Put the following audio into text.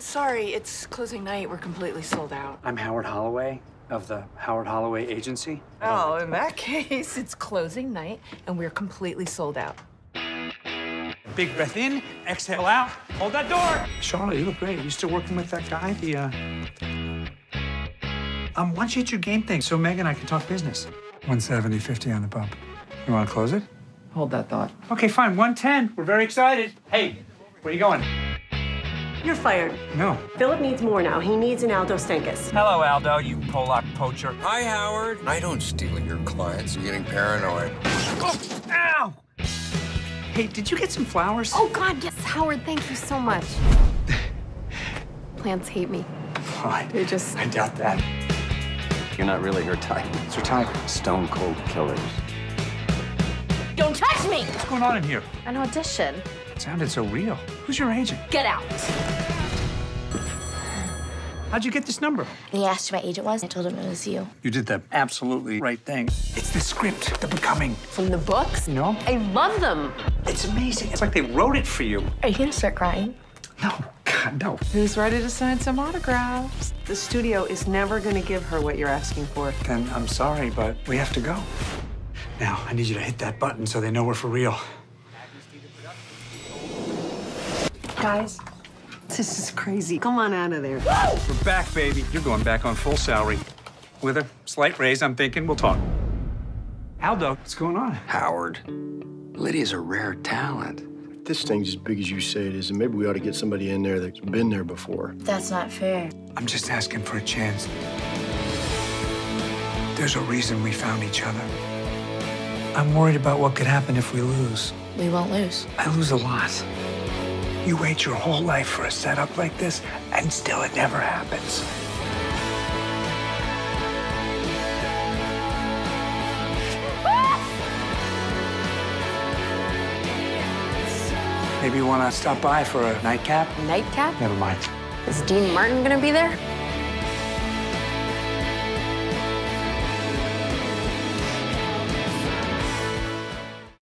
Sorry, it's closing night. We're completely sold out. I'm Howard Holloway of the Howard Holloway Agency. Oh, in that case, it's closing night and we're completely sold out. Big breath in, exhale out. Hold that door. Charlotte, you look great. You still working with that guy? The, uh... Um, why don't you hit your game thing so Meg and I can talk business? 170, 50 on the bump. You want to close it? Hold that thought. Okay, fine. 110. We're very excited. Hey, where are you going? You're fired. No. Philip needs more now. He needs an Aldo Stenkus. Hello, Aldo, you Polak poacher. Hi, Howard. I don't steal your clients. You're getting paranoid. Oh, ow! Hey, did you get some flowers? Oh, God, yes, Howard, thank you so much. Plants hate me. Fine. They just... I doubt that. You're not really her type. What's her type? Stone cold killers. Don't touch me! What's going on in here? An audition. It sounded so real. Who's your agent? Get out. How'd you get this number? And he asked who my agent was. I told him it was you. You did the absolutely right thing. It's the script, The Becoming. From the books? You know? I love them. It's amazing. It's like they wrote it for you. Are you gonna start crying? No, God, no. Who's ready to sign some autographs? The studio is never going to give her what you're asking for. Then I'm sorry, but we have to go. Now, I need you to hit that button so they know we're for real. Guys, this is crazy. Come on out of there. We're back, baby. You're going back on full salary. With a slight raise, I'm thinking we'll talk. Aldo, what's going on? Howard, Lydia's a rare talent. If this thing's as big as you say it is, and maybe we ought to get somebody in there that's been there before. That's not fair. I'm just asking for a chance. There's a reason we found each other. I'm worried about what could happen if we lose. We won't lose. I lose a lot. You wait your whole life for a setup like this, and still it never happens. Maybe you want to stop by for a nightcap? Nightcap? Never mind. Is Dean Martin gonna be there?